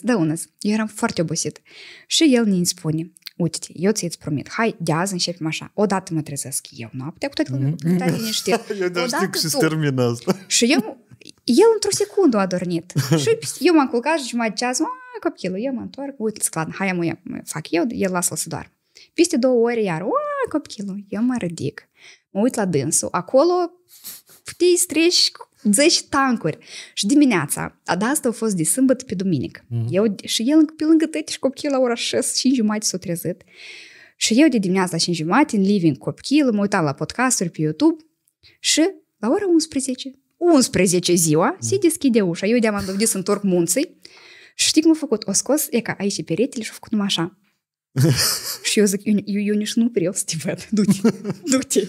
Da, unăs. Eu eram foarte obosit. Și el ne spune, uite eu ți-ți promit, hai, de azi începem așa. Odată mă trezesc eu noaptea, cu toate lumea liniștit. Eu doar știu Odată că se tu. termină asta. Și eu, el într-o secundă a dormit. și eu m-am culcat și jumătate de ceas, mă, copilul, eu mă întorc, uite, sclan, hai, eu mă, mă fac eu, el lasă-l să doarmă. Peste două ore iar, o, copilul, eu mă ridic, mă uit la dânsul, acolo puteai să treci cu 10 tancuri. Și dimineața, a da asta a fost de sâmbătă pe duminică. Mhm. Eu, și el pe lângă tăti și copilul la ora 6, 5 jumate s-a trezit. Și eu de dimineața la 5 jumate, în living cu copilul, mă uitam la podcasturi pe YouTube și la ora 11, 11 ziua, se deschide ușa. Eu de-am dovedit să întorc munții și știi cum a făcut? O scos, e ca aici peretele și a făcut numai așa. și eu zic, eu, eu, eu nici nu vreau să te văd. Du-te, du-te.